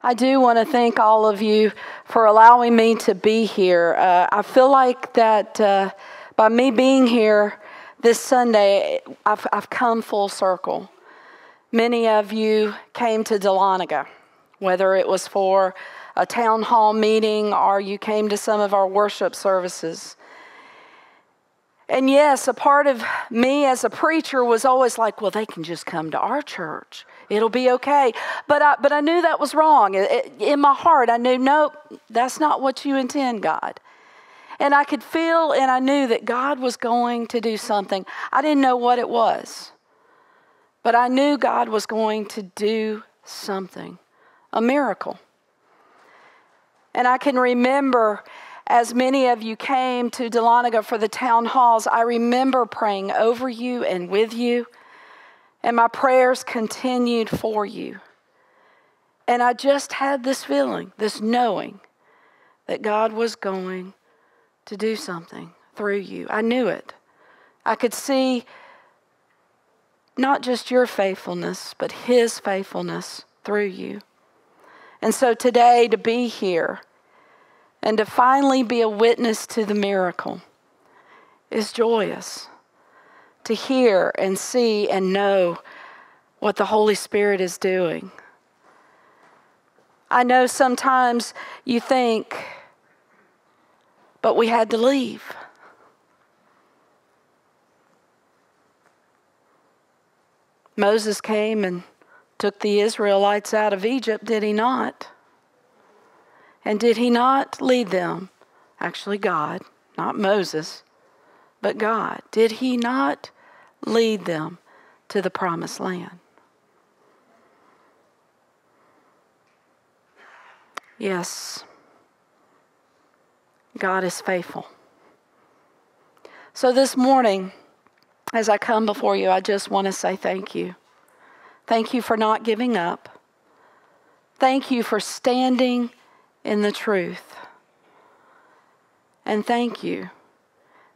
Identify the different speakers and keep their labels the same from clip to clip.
Speaker 1: I do want to thank all of you for allowing me to be here. Uh, I feel like that uh, by me being here this Sunday, I've, I've come full circle. Many of you came to Dahlonega, whether it was for a town hall meeting or you came to some of our worship services. And yes, a part of me as a preacher was always like, well, they can just come to our church. It'll be okay. But I, but I knew that was wrong. In my heart, I knew, nope, that's not what you intend, God. And I could feel and I knew that God was going to do something. I didn't know what it was, but I knew God was going to do something a miracle. And I can remember as many of you came to Dahlonega for the town halls, I remember praying over you and with you. And my prayers continued for you. And I just had this feeling, this knowing that God was going to do something through you. I knew it. I could see not just your faithfulness, but His faithfulness through you. And so today, to be here and to finally be a witness to the miracle is joyous to hear and see and know what the Holy Spirit is doing. I know sometimes you think, but we had to leave. Moses came and took the Israelites out of Egypt, did he not? And did he not lead them? Actually, God, not Moses, but God. Did he not lead them to the promised land. Yes, God is faithful. So this morning, as I come before you, I just want to say thank you. Thank you for not giving up. Thank you for standing in the truth. And thank you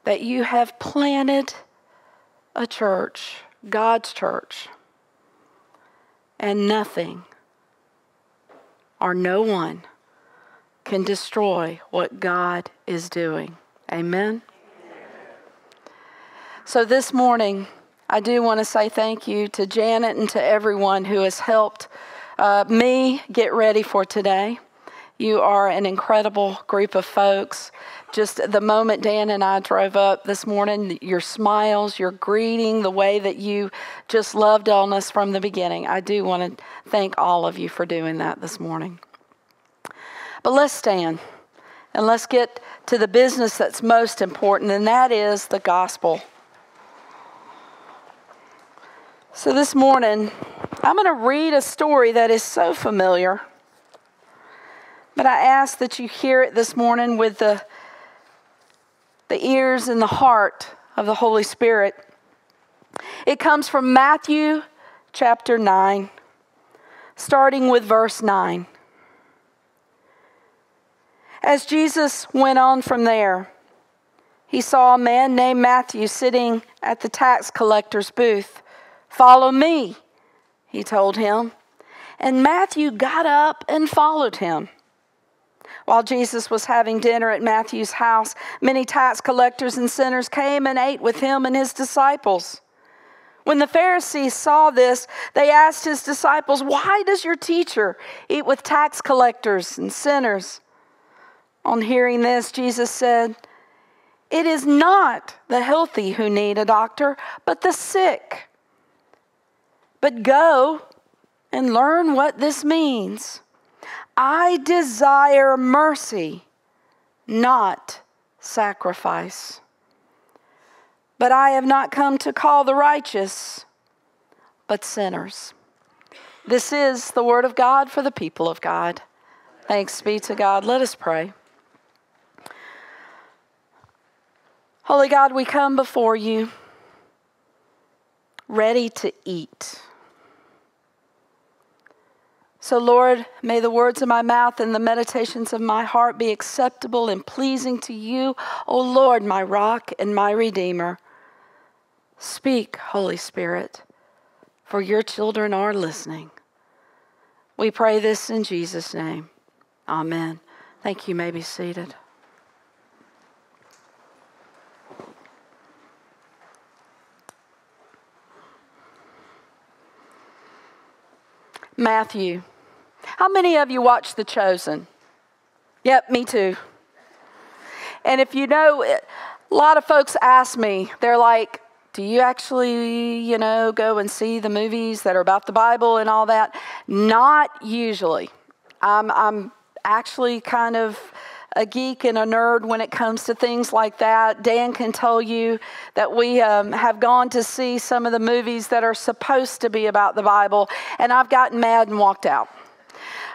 Speaker 1: that you have planted a church, God's church, and nothing or no one can destroy what God is doing. Amen. So this morning, I do want to say thank you to Janet and to everyone who has helped uh, me get ready for today. You are an incredible group of folks just the moment Dan and I drove up this morning, your smiles, your greeting, the way that you just loved on us from the beginning. I do want to thank all of you for doing that this morning. But let's stand and let's get to the business that's most important, and that is the gospel. So this morning, I'm going to read a story that is so familiar. But I ask that you hear it this morning with the the ears and the heart of the Holy Spirit. It comes from Matthew chapter 9, starting with verse 9. As Jesus went on from there, he saw a man named Matthew sitting at the tax collector's booth. Follow me, he told him. And Matthew got up and followed him. While Jesus was having dinner at Matthew's house, many tax collectors and sinners came and ate with him and his disciples. When the Pharisees saw this, they asked his disciples, Why does your teacher eat with tax collectors and sinners? On hearing this, Jesus said, It is not the healthy who need a doctor, but the sick. But go and learn what this means. I desire mercy, not sacrifice. But I have not come to call the righteous, but sinners. This is the word of God for the people of God. Thanks be to God. Let us pray. Holy God, we come before you ready to eat. So, Lord, may the words of my mouth and the meditations of my heart be acceptable and pleasing to you, O Lord, my rock and my redeemer. Speak, Holy Spirit, for your children are listening. We pray this in Jesus' name. Amen. Thank you. you may be seated. Matthew. How many of you watched The Chosen? Yep, me too. And if you know, a lot of folks ask me, they're like, do you actually, you know, go and see the movies that are about the Bible and all that? Not usually. I'm, I'm actually kind of a geek and a nerd when it comes to things like that. Dan can tell you that we um, have gone to see some of the movies that are supposed to be about the Bible, and I've gotten mad and walked out.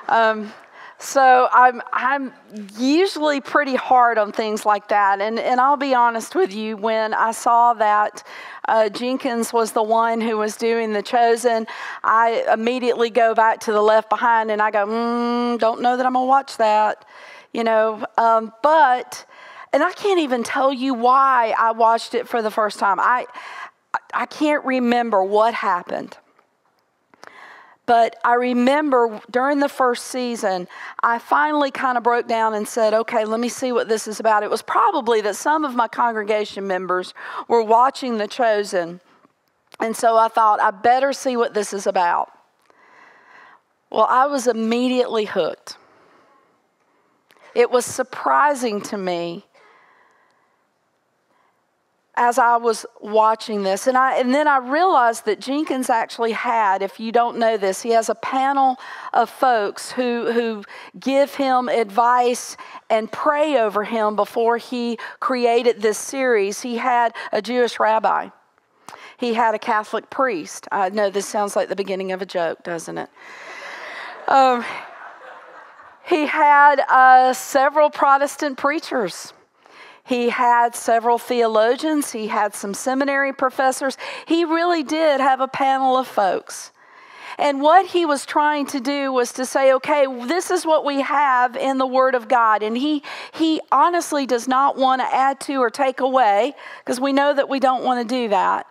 Speaker 1: Um, so I'm I'm usually pretty hard on things like that, and and I'll be honest with you. When I saw that uh, Jenkins was the one who was doing the chosen, I immediately go back to the Left Behind, and I go, mm, don't know that I'm gonna watch that, you know. Um, but and I can't even tell you why I watched it for the first time. I I can't remember what happened. But I remember during the first season, I finally kind of broke down and said, okay, let me see what this is about. It was probably that some of my congregation members were watching The Chosen. And so I thought, I better see what this is about. Well, I was immediately hooked. It was surprising to me as I was watching this. And, I, and then I realized that Jenkins actually had, if you don't know this, he has a panel of folks who, who give him advice and pray over him before he created this series. He had a Jewish rabbi, he had a Catholic priest. I know this sounds like the beginning of a joke, doesn't it? Um, he had uh, several Protestant preachers. He had several theologians, he had some seminary professors. He really did have a panel of folks. And what he was trying to do was to say, okay, this is what we have in the Word of God. And he, he honestly does not want to add to or take away, because we know that we don't want to do that.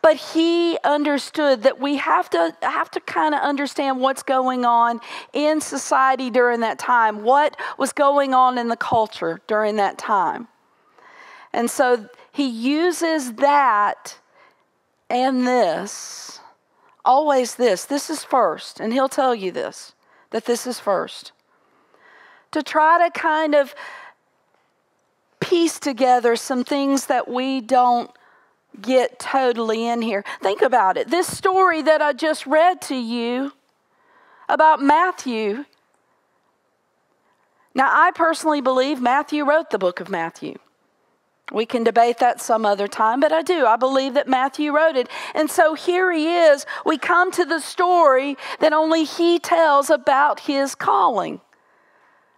Speaker 1: But he understood that we have to have to kind of understand what's going on in society during that time, what was going on in the culture during that time. And so he uses that and this, always this. This is first, and he'll tell you this that this is first. To try to kind of piece together some things that we don't get totally in here. Think about it. This story that I just read to you about Matthew. Now, I personally believe Matthew wrote the book of Matthew. We can debate that some other time, but I do. I believe that Matthew wrote it. And so here he is. We come to the story that only he tells about his calling,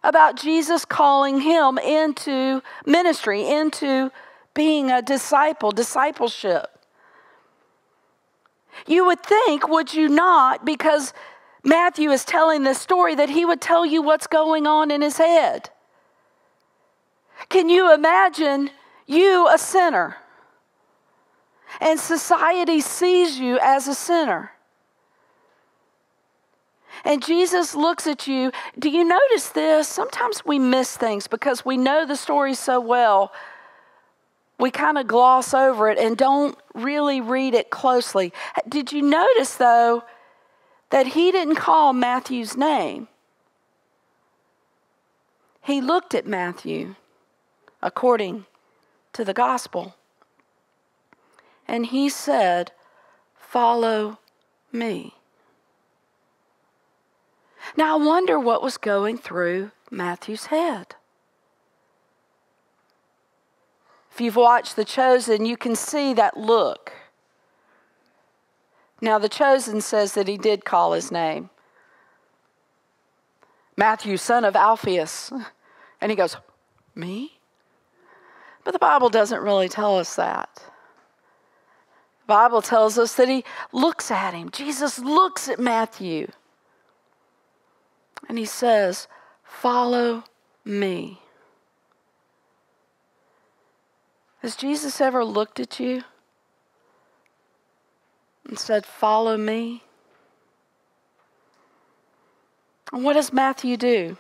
Speaker 1: about Jesus calling him into ministry, into being a disciple, discipleship. You would think, would you not, because Matthew is telling this story, that he would tell you what's going on in his head. Can you imagine? You a sinner. And society sees you as a sinner. And Jesus looks at you. Do you notice this? Sometimes we miss things because we know the story so well. We kind of gloss over it and don't really read it closely. Did you notice, though, that he didn't call Matthew's name? He looked at Matthew according to the gospel. And he said, Follow me. Now I wonder what was going through Matthew's head. If you've watched The Chosen, you can see that look. Now, The Chosen says that he did call his name Matthew, son of Alphaeus. And he goes, Me? But the Bible doesn't really tell us that. The Bible tells us that he looks at him. Jesus looks at Matthew and he says, Follow me. Has Jesus ever looked at you and said, Follow me? And what does Matthew do?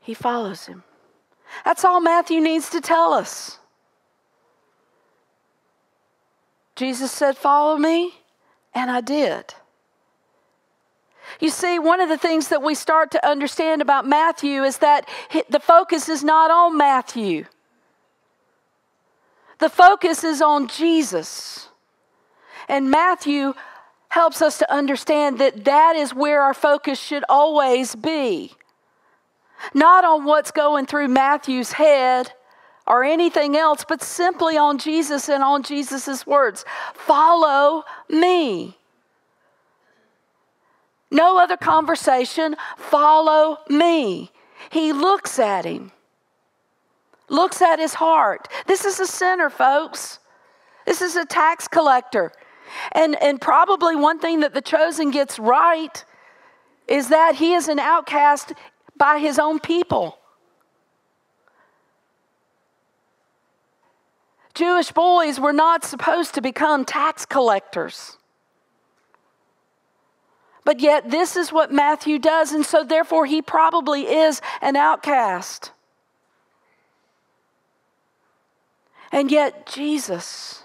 Speaker 1: He follows him. That's all Matthew needs to tell us. Jesus said, Follow me, and I did. You see, one of the things that we start to understand about Matthew is that the focus is not on Matthew. The focus is on Jesus. And Matthew helps us to understand that that is where our focus should always be. Not on what's going through Matthew's head or anything else, but simply on Jesus and on Jesus' words. Follow me. No other conversation. Follow me. He looks at him, looks at his heart. This is a sinner, folks. This is a tax collector. And, and probably one thing that the chosen gets right is that he is an outcast by his own people. Jewish boys were not supposed to become tax collectors. But yet, this is what Matthew does, and so therefore, he probably is an outcast. And yet, Jesus,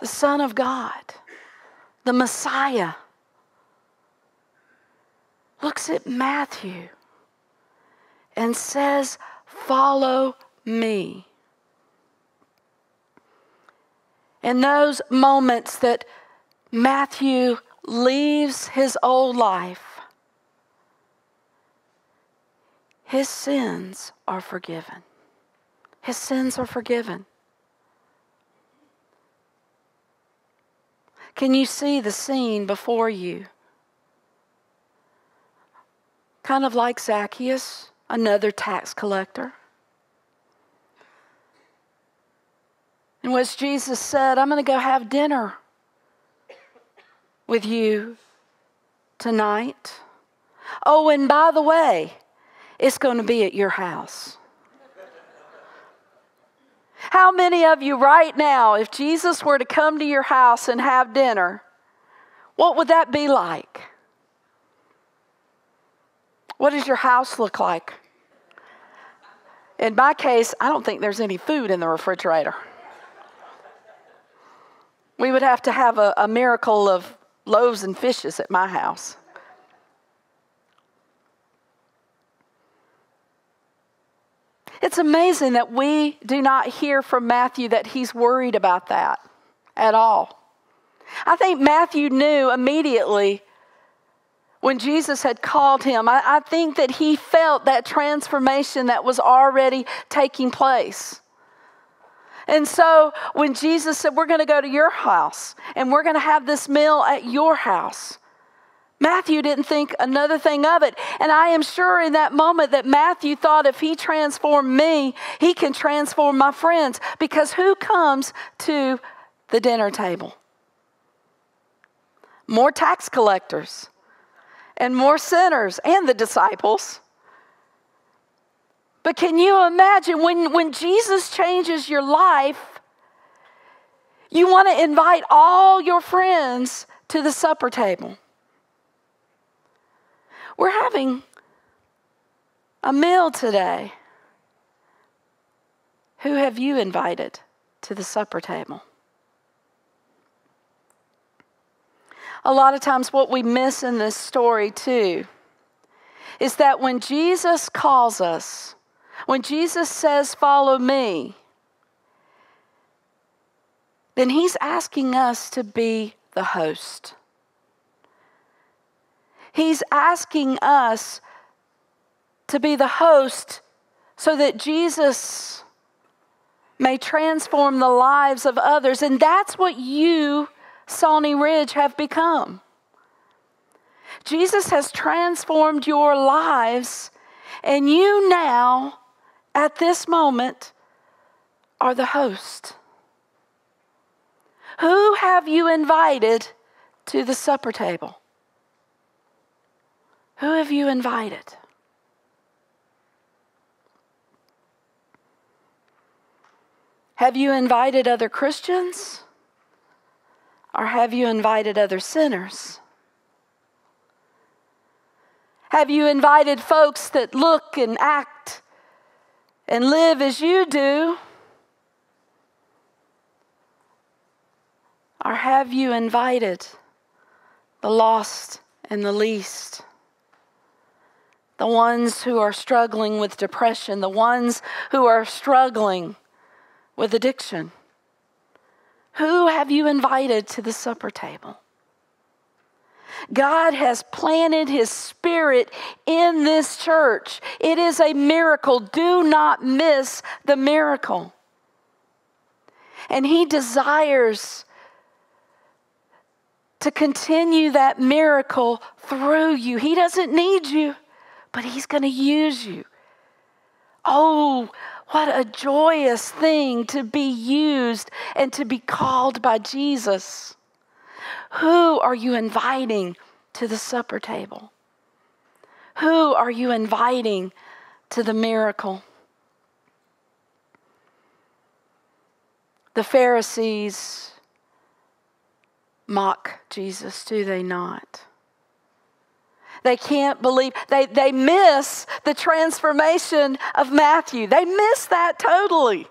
Speaker 1: the Son of God, the Messiah, looks at Matthew and says, Follow me. In those moments that Matthew leaves his old life, his sins are forgiven. His sins are forgiven. Can you see the scene before you? Kind of like Zacchaeus, another tax collector. And which Jesus said, I'm going to go have dinner with you tonight. Oh, and by the way, it's going to be at your house. How many of you right now, if Jesus were to come to your house and have dinner, what would that be like? What does your house look like? In my case, I don't think there's any food in the refrigerator. We would have to have a, a miracle of loaves and fishes at my house. It's amazing that we do not hear from Matthew that he's worried about that at all. I think Matthew knew immediately when Jesus had called him. I, I, think that he felt that transformation that was already taking place. And so when Jesus said, We're going to go to your house and we're going to have this meal at your house, Matthew didn't think another thing of it. And I am sure in that moment that Matthew thought if he transformed me, he can transform my friends. Because who comes to the dinner table? More tax collectors and more sinners and the disciples. But can you imagine when, when Jesus changes your life, you want to invite all your friends to the supper table? We're having a meal today. Who have you invited to the supper table? A lot of times, what we miss in this story, too, is that when Jesus calls us, when Jesus says, Follow me, then he's asking us to be the host. He's asking us to be the host so that Jesus may transform the lives of others. And that's what you, Sawnee Ridge, have become. Jesus has transformed your lives, and you now at this moment are the host. Who have you invited to the supper table? Who have you invited? Have you invited other Christians? Or have you invited other sinners? Have you invited folks that look and act and live as you do? Or have you invited the lost and the least? The ones who are struggling with depression, the ones who are struggling with addiction. Who have you invited to the supper table? God has planted His Spirit in this church. It is a miracle. Do not miss the miracle. And He desires to continue that miracle through you. He doesn't need you, but He's going to use you. Oh, what a joyous thing to be used and to be called by Jesus. Who are you inviting to the supper table? Who are you inviting to the miracle? The Pharisees mock Jesus, do they not? They can't believe, they, they miss the transformation of Matthew. They miss that totally.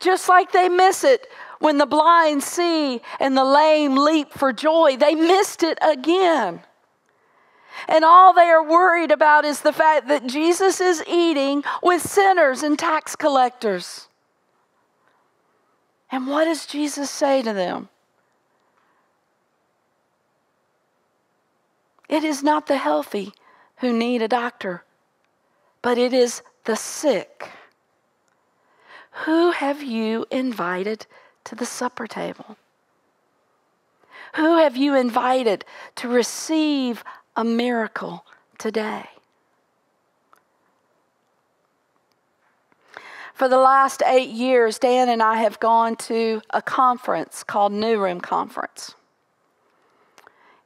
Speaker 1: Just like they miss it when the blind see and the lame leap for joy, they missed it again. And all they are worried about is the fact that Jesus is eating with sinners and tax collectors. And what does Jesus say to them? It is not the healthy who need a doctor, but it is the sick. Who have you invited to the supper table? Who have you invited to receive a miracle today? For the last eight years, Dan and I have gone to a conference called New Room Conference.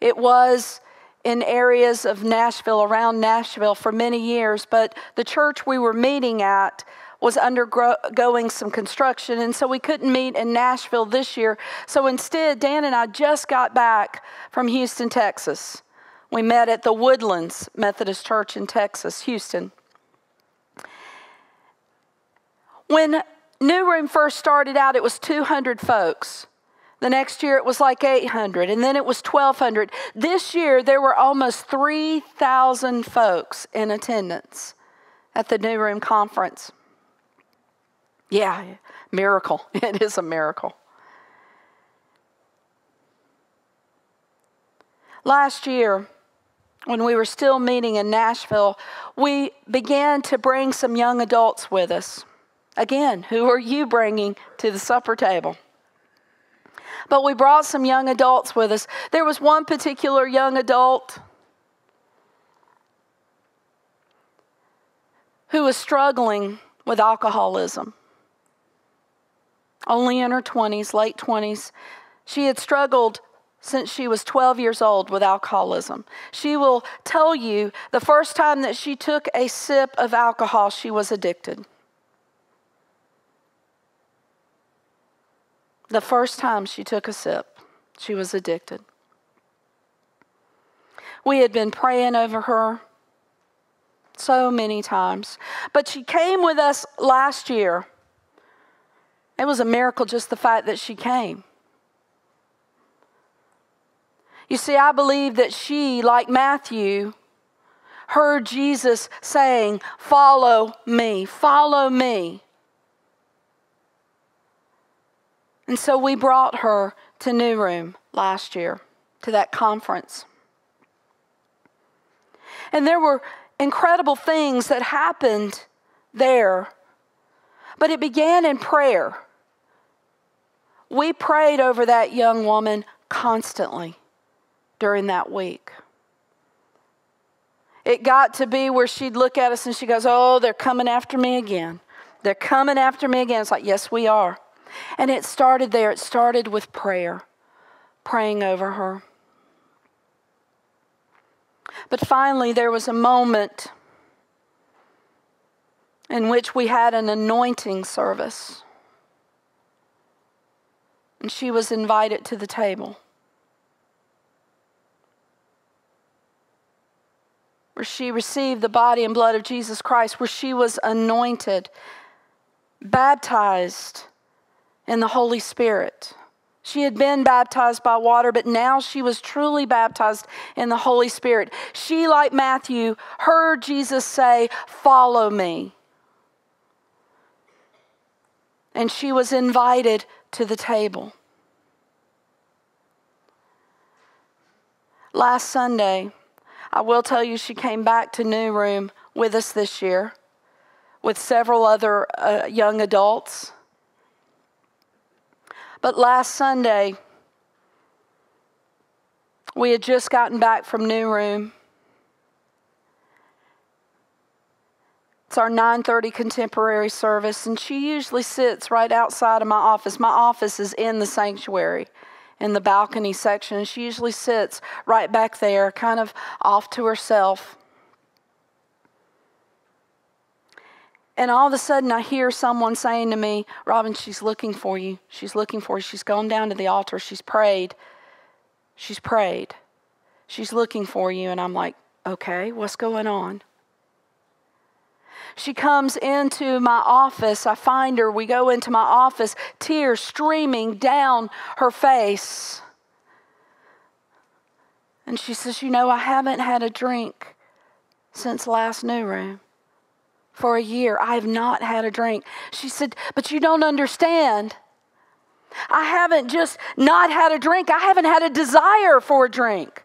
Speaker 1: It was in areas of Nashville, around Nashville, for many years, but the church we were meeting at was undergoing some construction, and so we couldn't meet in Nashville this year. So instead, Dan and I just got back from Houston, Texas. We met at the Woodlands Methodist Church in Texas, Houston. When New Room first started out, it was 200 folks. The next year it was like 800, and then it was 1,200. This year there were almost 3,000 folks in attendance at the New Room Conference. Yeah, miracle. It is a miracle. Last year, when we were still meeting in Nashville, we began to bring some young adults with us. Again, who are you bringing to the supper table? But we brought some young adults with us. There was one particular young adult who was struggling with alcoholism only in her 20s, late 20s. She had struggled since she was 12 years old with alcoholism. She will tell you the first time that she took a sip of alcohol, she was addicted. The first time she took a sip, she was addicted. We had been praying over her so many times, but she came with us last year it was a miracle just the fact that she came. You see, I believe that she, like Matthew, heard Jesus saying, Follow me, follow me. And so we brought her to New Room last year, to that conference. And there were incredible things that happened there, but it began in prayer. We prayed over that young woman constantly during that week. It got to be where she'd look at us and she goes, Oh, they're coming after me again. They're coming after me again. It's like, Yes, we are. And it started there. It started with prayer, praying over her. But finally, there was a moment in which we had an anointing service. and she was invited to the table. Where she received the body and blood of Jesus Christ, where she was anointed, baptized in the Holy Spirit. She had been baptized by water, but now she was truly baptized in the Holy Spirit. She, like Matthew, heard Jesus say, Follow me. And she was invited to the table. Last Sunday, I will tell you, she came back to New Room with us this year with several other uh, young adults. But last Sunday, we had just gotten back from New Room. It's our 9:30 contemporary service and she usually sits right outside of my office. My office is in the sanctuary in the balcony section. She usually sits right back there, kind of off to herself. And all of a sudden, I hear someone saying to me, Robin, she's looking for you. She's looking for you. She's gone down to the altar. She's prayed. She's prayed. She's looking for you. And I'm like, okay, what's going on? She comes into my office. I find her. We go into my office, tears streaming down her face. And she says, You know, I haven't had a drink since last new room for a year. I have not had a drink. She said, But you don't understand. I haven't just not had a drink, I haven't had a desire for a drink.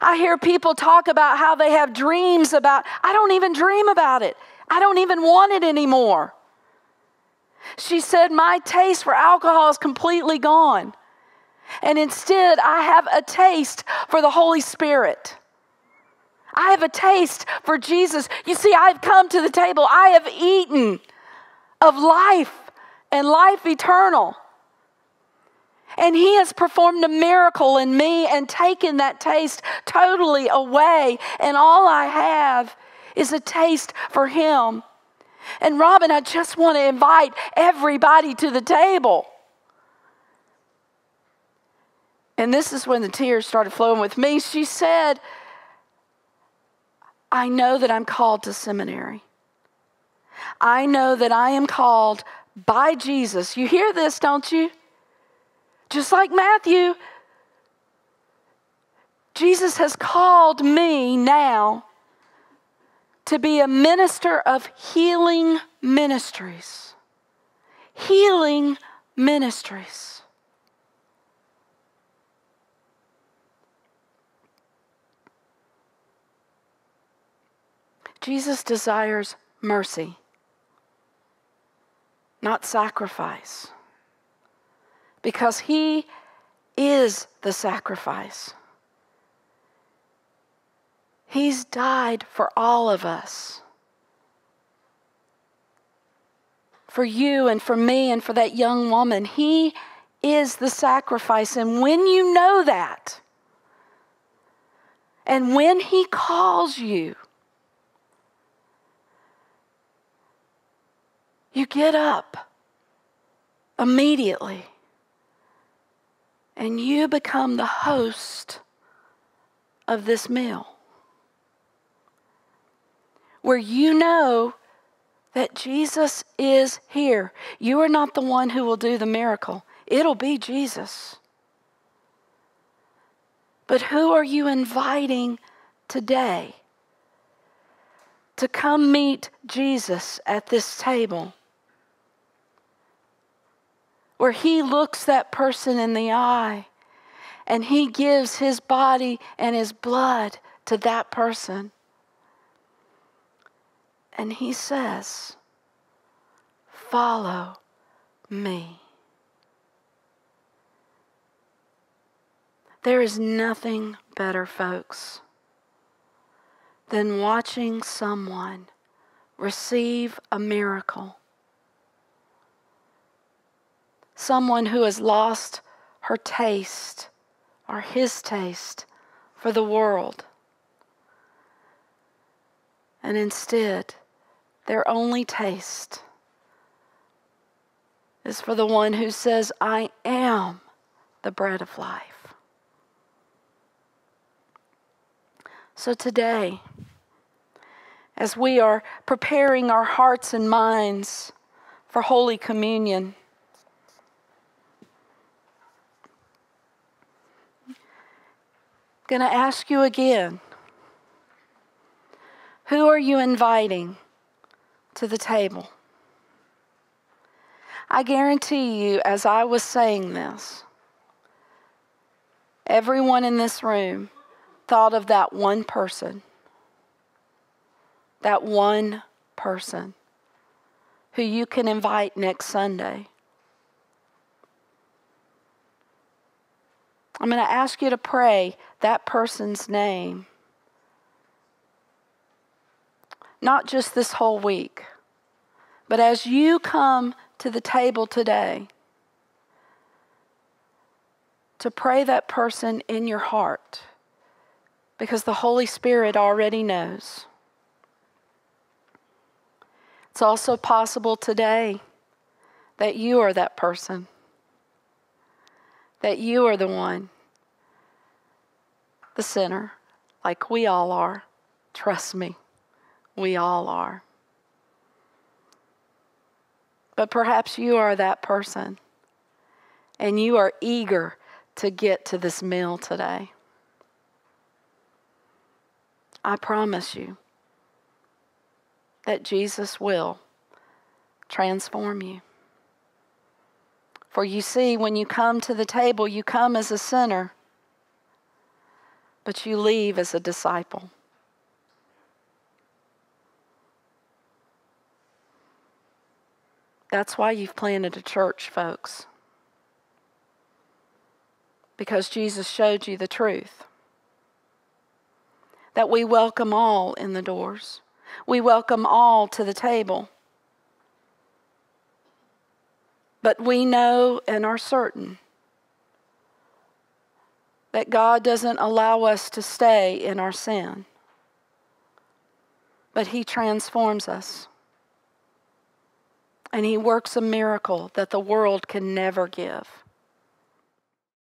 Speaker 1: I hear people talk about how they have dreams about, I don't even dream about it. I don't even want it anymore. She said, My taste for alcohol is completely gone. And instead, I have a taste for the Holy Spirit. I have a taste for Jesus. You see, I've come to the table, I have eaten of life and life eternal. And He has performed a miracle in me and taken that taste totally away. And all I have is a taste for Him. And Robin, I just want to invite everybody to the table. And this is when the tears started flowing with me. She said, I know that I'm called to seminary. I know that I am called by Jesus. You hear this, don't you? Just like Matthew, Jesus has called me now to be a minister of healing ministries. Healing ministries. Jesus desires mercy, not sacrifice, because he is the sacrifice. He's died for all of us. For you and for me and for that young woman. He is the sacrifice. And when you know that, and when He calls you, You get up immediately and you become the host of this meal. Where you know that Jesus is here. You are not the one who will do the miracle, it'll be Jesus. But who are you inviting today to come meet Jesus at this table? Where he looks that person in the eye and he gives his body and his blood to that person. And he says, Follow me. There is nothing better, folks, than watching someone receive a miracle someone who has lost her taste or his taste for the world. And instead, their only taste is for the one who says, I am the bread of life. So today, as we are preparing our hearts and minds for Holy Communion, going to ask you again who are you inviting to the table? I guarantee you, as I was saying this, everyone in this room thought of that one person. That one person who you can invite next Sunday. I'm going to ask you to pray that person's name. Not just this whole week, but as you come to the table today to pray that person in your heart because the Holy Spirit already knows. It's also possible today that you are that person, that you are the one, the sinner, like we all are. Trust me, we all are. But perhaps you are that person and you are eager to get to this meal today. I promise you that Jesus will transform you. For you see, when you come to the table, you come as a sinner, but you leave as a disciple. That's why you've planted a church, folks. Because Jesus showed you the truth. That we welcome all in the doors, we welcome all to the table. But we know and are certain that God doesn't allow us to stay in our sin, but He transforms us and He works a miracle that the world can never give.